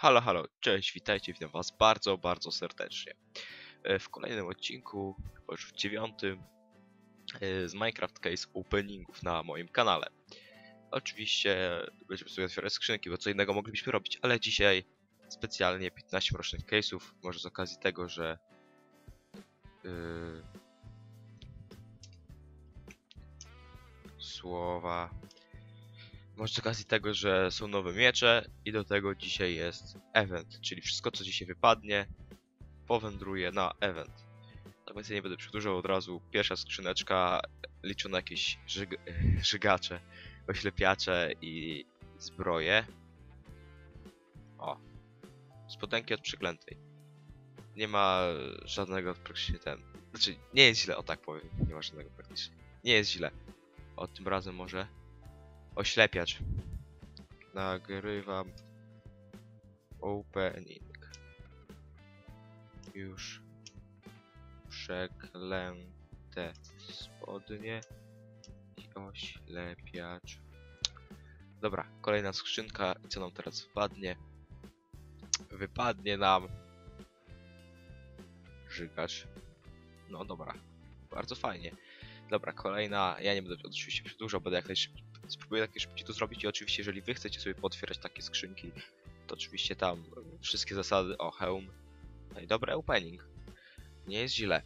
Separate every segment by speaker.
Speaker 1: Halo, halo, cześć, witajcie, witam was bardzo, bardzo serdecznie. E, W kolejnym odcinku, chyba już w dziewiątym, e, z Minecraft Case Openingów na moim kanale. Oczywiście będziemy sobie otwierać skrzynki, bo co innego moglibyśmy robić, ale dzisiaj specjalnie 15 mrocznych case'ów, może z okazji tego, że... Yy... Słowa... Może z okazji tego, że są nowe miecze i do tego dzisiaj jest event, czyli wszystko co dzisiaj wypadnie powędruje na event. Tak więc ja nie będę przedłużał od razu. Pierwsza skrzyneczka liczą na jakieś żyg żygacze, oślepiacze i zbroje. O. Spodenki od przeklętej. Nie ma żadnego praktycznie ten. Znaczy, nie jest źle, o tak powiem. Nie ma żadnego praktycznie. Nie jest źle. O tym razem może oślepiacz. Nagrywam opening. Już przeklęte spodnie i oślepiacz. Dobra, kolejna skrzynka i co nam teraz wypadnie? Wypadnie nam żygacz. No dobra, bardzo fajnie. Dobra, kolejna, ja nie będę oczywiście przedłużał, będę jak najszybciej spróbuję takie szybciej to zrobić i oczywiście jeżeli wy chcecie sobie potwierać takie skrzynki, to oczywiście tam wszystkie zasady, o hełm, no i dobry opening, nie jest źle.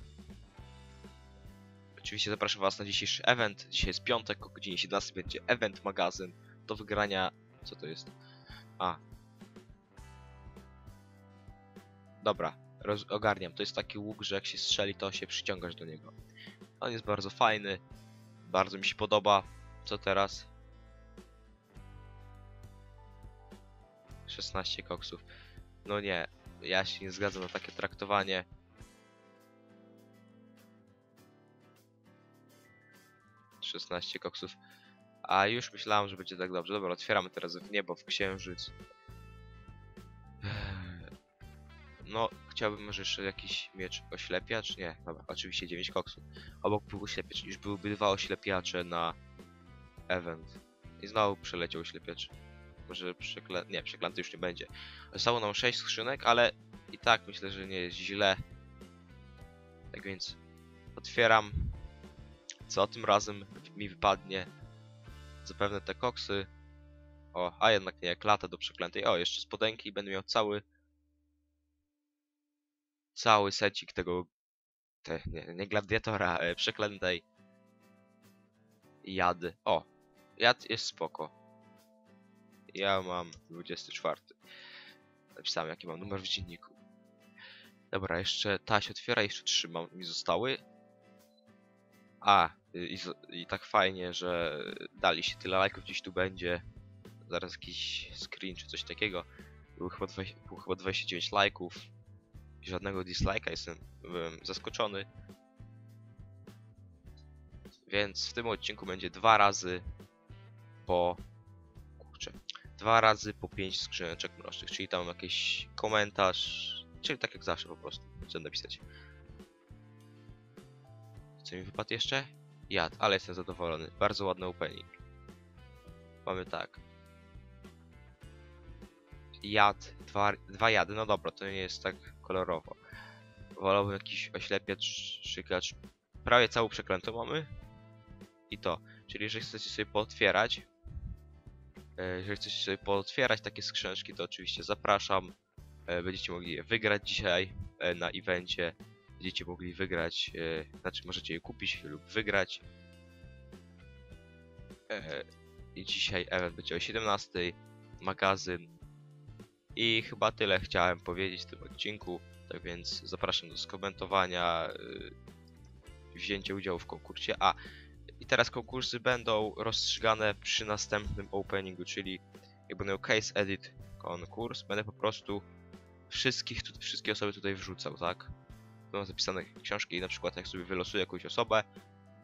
Speaker 1: Oczywiście zapraszam was na dzisiejszy event, dzisiaj jest piątek, o godzinie 17 będzie event magazyn do wygrania, co to jest? A. Dobra, roz ogarniam, to jest taki łuk, że jak się strzeli to się przyciągasz do niego. On jest bardzo fajny, bardzo mi się podoba. Co teraz? 16 koksów. No nie, ja się nie zgadzam na takie traktowanie. Szesnaście koksów. A już myślałem, że będzie tak dobrze. Dobra, otwieramy teraz w niebo, w księżyc. No, chciałbym może jeszcze jakiś miecz oślepiacz? Nie, dobra, oczywiście 9 koksów. Obok był oślepiacz, już byłyby dwa oślepiacze na event. I znowu przeleciał oślepiacz. Może przeklę... Nie, przeklęty już nie będzie. Zostało nam 6 skrzynek, ale i tak myślę, że nie jest źle. Tak więc otwieram. Co tym razem mi wypadnie? Zapewne te koksy. O, a jednak nie, klata do przeklętej. O, jeszcze spodenki i będę miał cały cały secik tego te, nie, nie gladiatora, e, przeklętej jady. O, jad jest spoko. Ja mam 24. Napisałem jaki mam numer w dzienniku. Dobra, jeszcze ta się otwiera, jeszcze trzy mam, mi zostały. A, i, i tak fajnie, że dali się tyle lajków, gdzieś tu będzie. Zaraz jakiś screen czy coś takiego. Było chyba, 20, było chyba 29 lajków żadnego dislike'a, jestem byłem zaskoczony. Więc w tym odcinku będzie dwa razy po... Dwa razy po pięć skrzyneczek mrocznych, czyli tam jakiś komentarz, czyli tak jak zawsze po prostu, chcę napisać. Co mi wypadł jeszcze? Jad, ale jestem zadowolony. Bardzo ładny opening. Mamy tak. Jad, dwa, dwa jady, no dobra, to nie jest tak kolorowo. Wolałbym jakiś oślepiacz, szykacz. Prawie całą przeklętą mamy. I to. Czyli jeżeli chcecie sobie pootwierać, jeżeli chcecie sobie pootwierać takie skrzyneczki, to oczywiście zapraszam. E, Będziecie mogli je wygrać dzisiaj e, na evencie. Będziecie mogli wygrać, znaczy możecie je kupić lub wygrać. I dzisiaj event będzie o 17. Magazyn i chyba tyle chciałem powiedzieć w tym odcinku. Tak więc zapraszam do skomentowania, wzięcia udziału w konkursie. A, i teraz konkursy będą rozstrzygane przy następnym openingu, czyli jak będę miał case edit konkurs, będę po prostu wszystkich, tu, wszystkie osoby tutaj wrzucał, tak? Będą zapisane książki i na przykład jak sobie wylosuję jakąś osobę,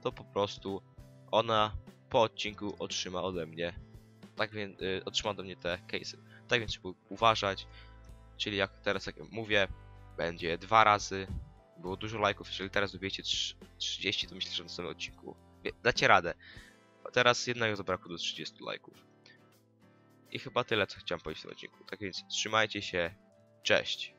Speaker 1: to po prostu ona po odcinku otrzyma ode mnie, tak więc yy, otrzyma ode mnie te case'y. Tak więc trzeba uważać. Czyli jak teraz jak mówię, będzie dwa razy. Było dużo lajków, jeżeli teraz dobijecie 30, to myślę, że w następnym odcinku dacie radę. A teraz jednego zabrakło do 30 lajków. I chyba tyle, co chciałem powiedzieć w tym odcinku. Tak więc trzymajcie się. Cześć.